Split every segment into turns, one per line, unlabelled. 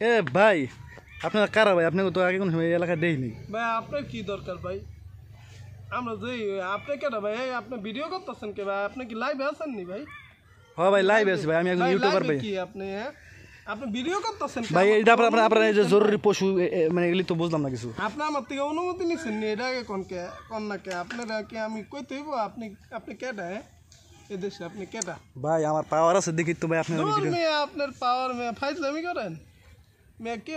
এ ভাই আপনারা কারা ভাই? আপনাকে তো আগে কোনো সময় এই এলাকায় দেয়নি
ভাই আপনার কি দরকার ভাই? আমরা যে আপনি কেন ভাই? এই আপনি ভিডিও করতেছেন কে ভাই? আপনি কি লাইভে আছেন নি ভাই?
হ ভাই লাইভ আছে ভাই আমি একজন
ভাই,
ইউটিউবার
live এ
ভাই
কি আপনি হ্যাঁ? আপনি ভিডিও করতেছেন
ভাই এটা আপনার আপনার আপনার এই যে জরুরি পশু এ- এ, মানে এগুলি তো বুঝলাম না কিছু।
আপনি আমার থেকে অনুমতি নিছেন নি? এটা আগে কোন কে কোন না কে? আপনারা কি আমি কইতে হইব? আপনি আপনি কেটা হ্যাঁ? এদেশে আপনি কেটা
ভাই আমার পাওয়ার আছে দেখি তো ভাই আপনার
দূর মেয়ে আপনার পাওয়ার মেয়ে ফাইজলামি করেন। মেয়ে কে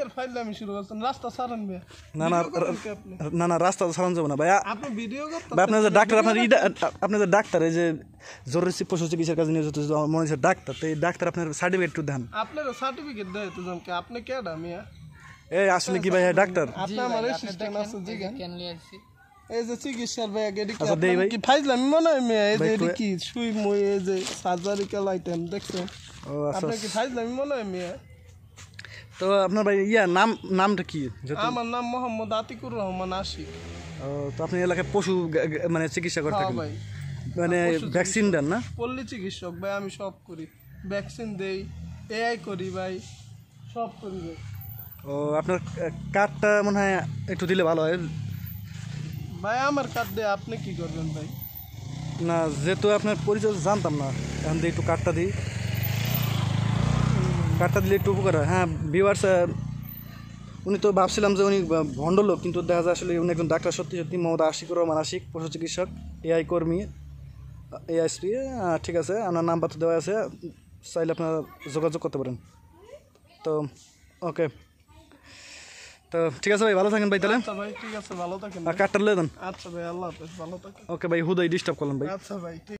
শুরু করছেন? রাস্তা সারেন মেয়ে
না না
Video করেন কে আপনি?
না না রাস্তা সারান যাব না ভাই
আপনি ভিডিও করতেছেন
ভাই আপনার যে ডাক্তার আপনার ইডা যে ডাক্তার এই যে জরুরি পশু চিকিৎসার কাজে নিয়োজিত মনে হচ্ছে ডাক্তার তো এই ডাক্তার আপনার সার্টিফিকেট একটু দেন।
আপনার সার্টিফিকেট দেয় তো জনকে আপনি কেডা মিয়া
এই আসলে কি ভাই ডাক্তার?
আপনি আমার অ্যাসিস্ট্যান্ট আছে জিগান
কেন লিয়ে আসছি।
এই যে চিকিৎসার ব্যাগ এটি কি
আচ্ছা, ভাই।
কি ফাইজলামি মনে হয় মেয়ে এই যে
ভাই,
কি? সুই মই এই যে সার্জারিক্যাল আইটেম দেখছেন?
ও আচ্ছা
কি ফাইজলামি মনে হয় মেয়ে
তো আপনার ভাই ইয়া নাম নামটা কি?
আমার নাম মোহাম্মদ আতিকুর রহমান আশিক।
ও, তো আপনি এলাকায় পশু মানে চিকিৎসা করে
হ্যাঁ
থাকেন
ভাই।
মানে ভ্যাকসিন দেন না?
পল্লী চিকিৎসক ভাই আমি সব করি। ভ্যাকসিন দেই এআই করি ভাই সব করি ভাই।
ও আপনার কার্ডটা মনে হয় একটু দিলে ভালো হয়।
ভাই আমার কার্ড দিয়ে আপনি কি করবেন ভাই?
না যেহেতু আপনার পরিচয় জানতাম না এখন দিয়ে একটু কার্ডটা দিই। কার্ডটা দিলে একটু উপকার হয়। হ্যাঁ ভিউয়ার্স উনি তো ভাবছিলাম যে উনি ভণ্ড লোক কিন্তু দেখা যায় আসলে উনি একজন ডাক্তার সত্যি সত্যি মমতা আশিকুর রহমান আশিক পশু চিকিৎসক এআই কর্মী এআই স্ত্রী ঠিক আছে আপনার নাম্বার তো দেওয়া আছে চাইলে আপনারা যোগাযোগ করতে পারেন। তো ওকে তো ঠিক আছে ভাই ভালো থাকেন ভাই তাহলে।
আচ্ছা ভাই ঠিক আছে ভালো থাকেন।
আর কার্ডটা লে দেন।
আচ্ছা ভাই আল্লাহ হাফেজ ভালো থাকেন।
ওকে ভাই হুদাই ডিস্টার্ব করলাম ভাই।
আচ্ছা ভাই